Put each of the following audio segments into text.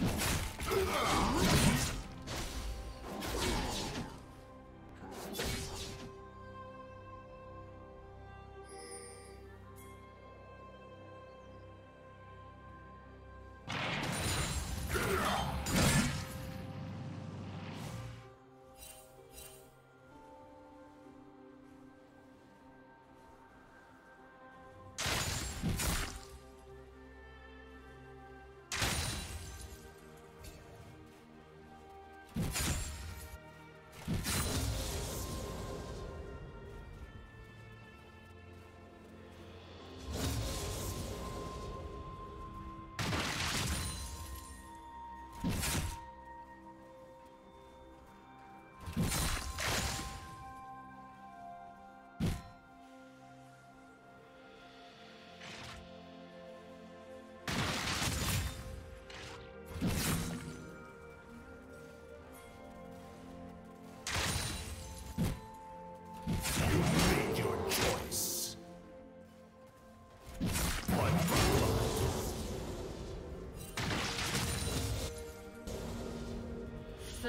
You made your choice. Blood for blood.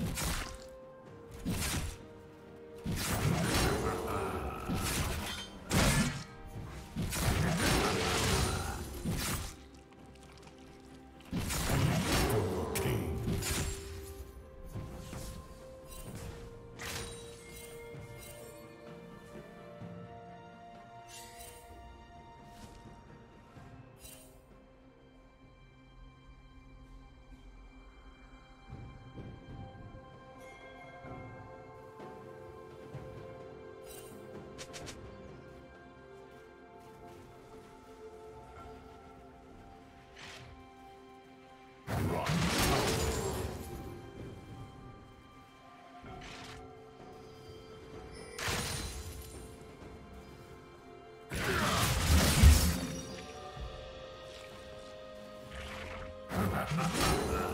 you Thank you.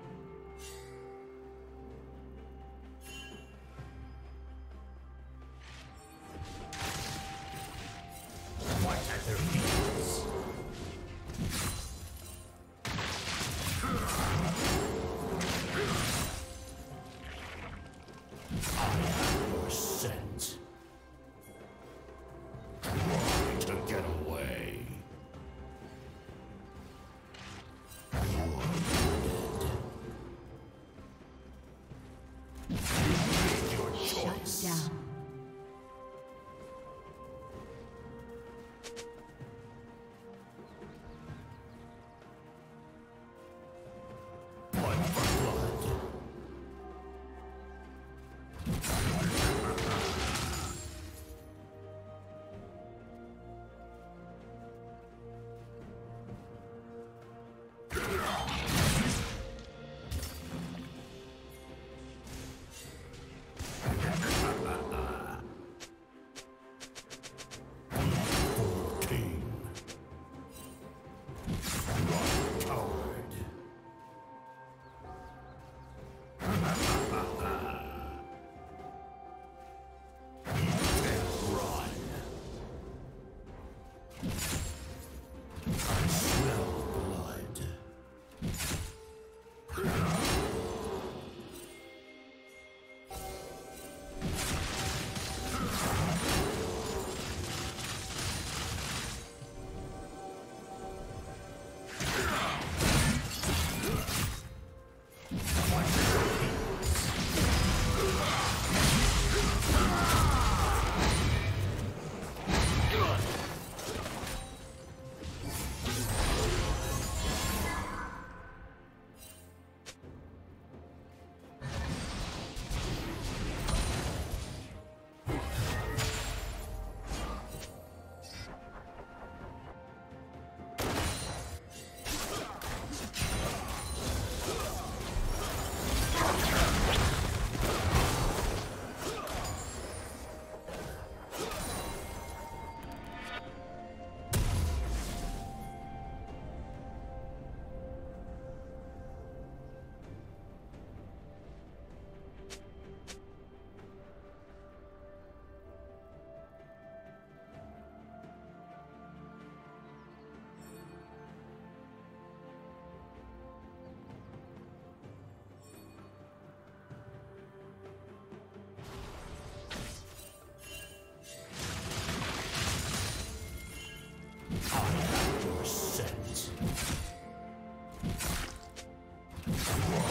Whoa.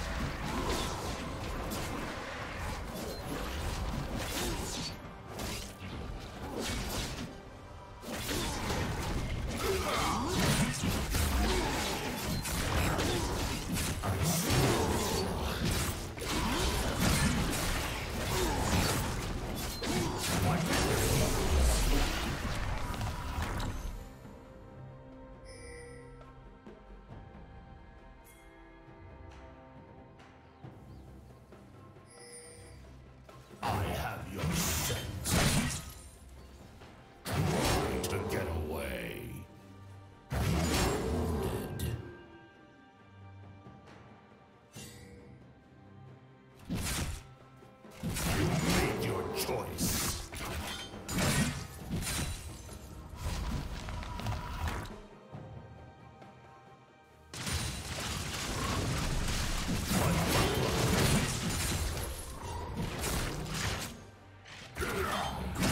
down.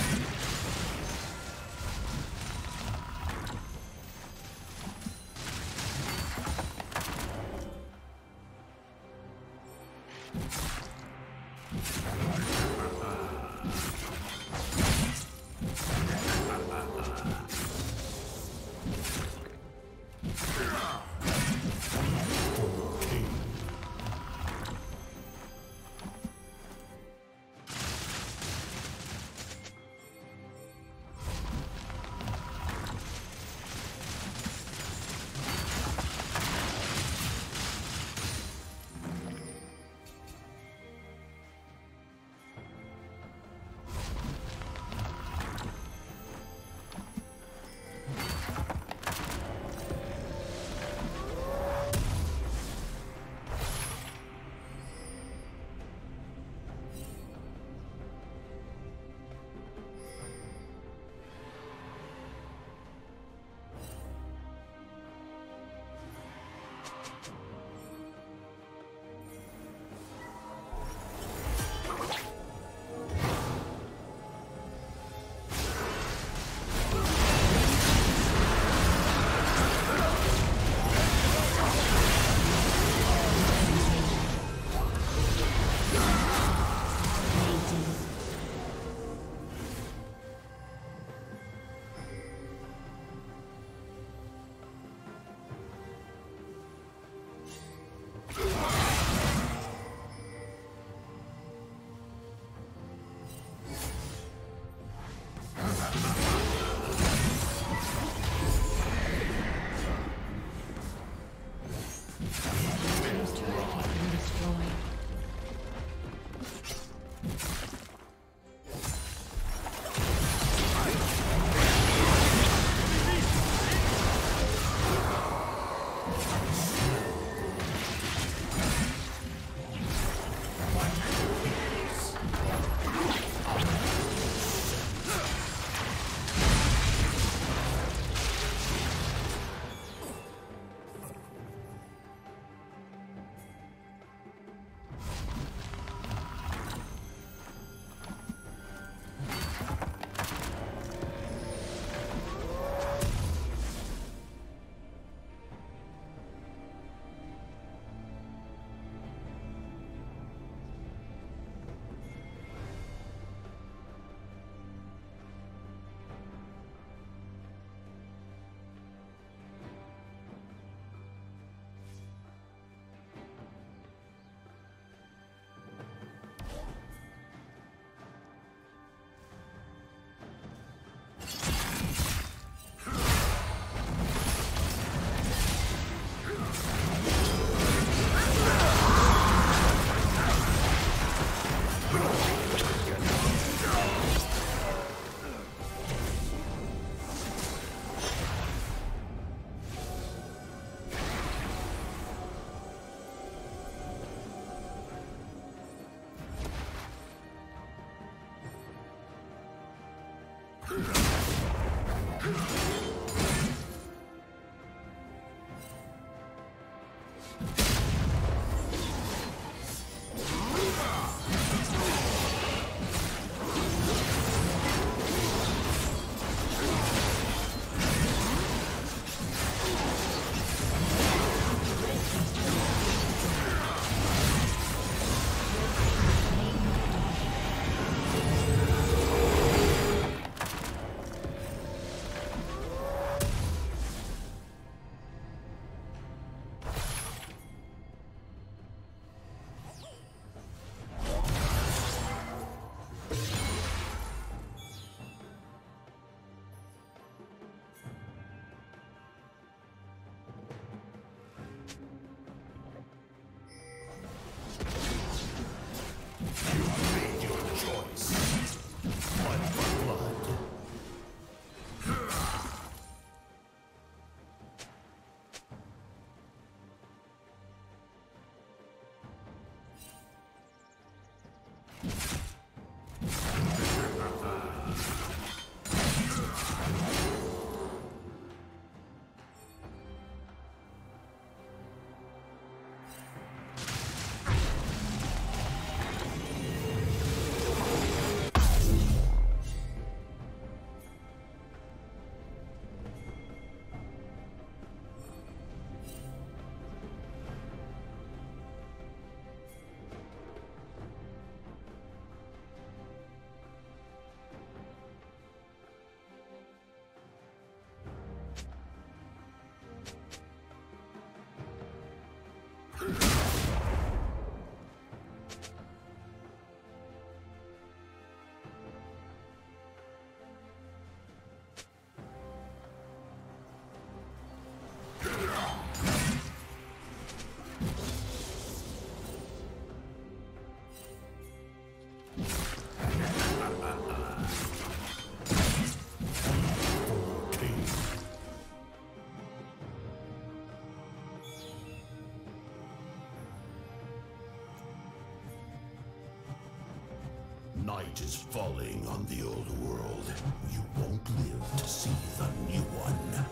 Night is falling on the old world. You won't live to see the new one.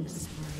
Killing spree.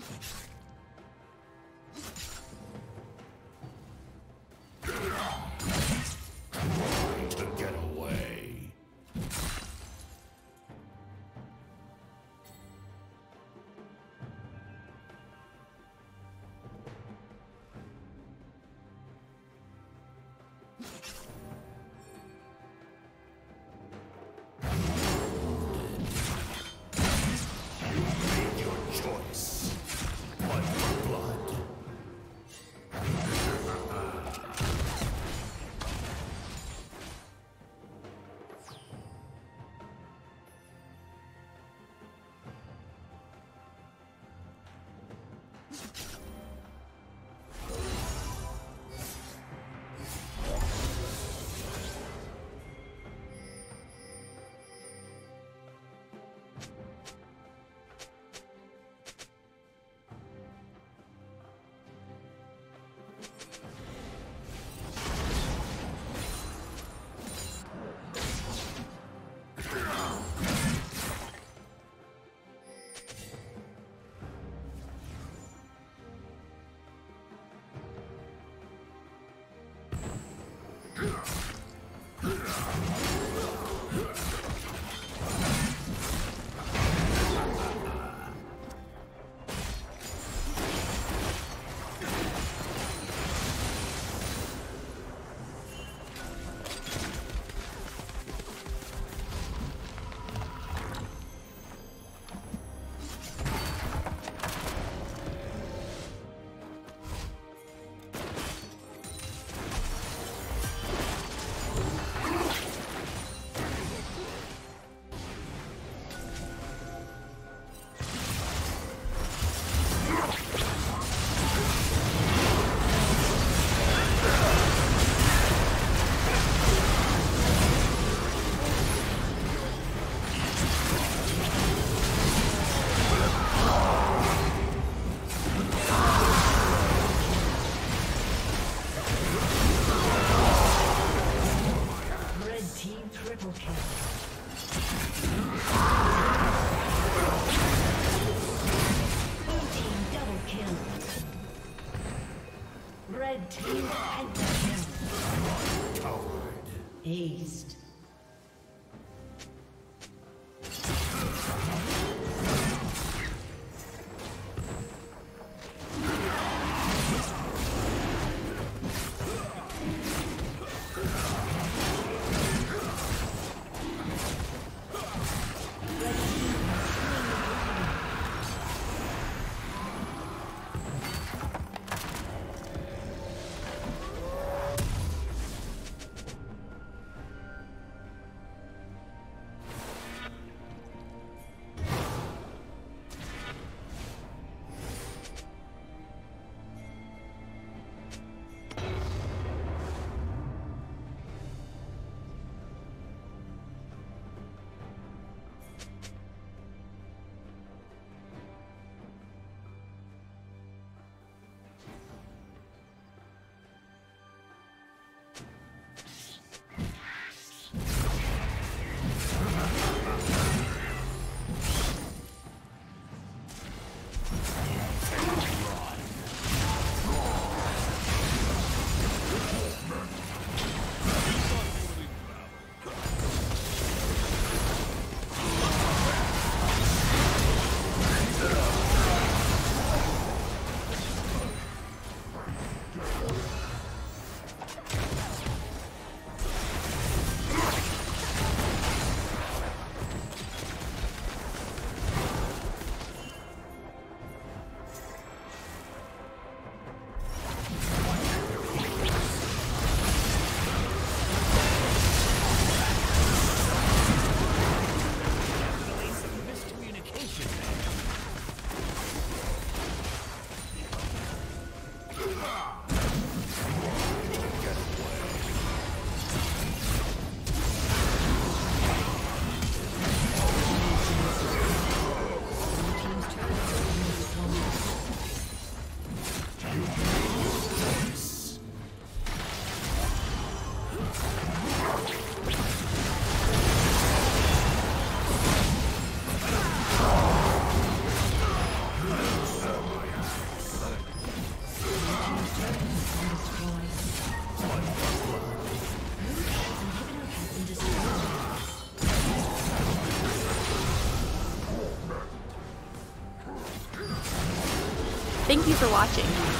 you you for watching.